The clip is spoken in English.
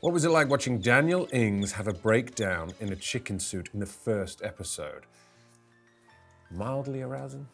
What was it like watching Daniel Ings have a breakdown in a chicken suit in the first episode? Mildly arousing?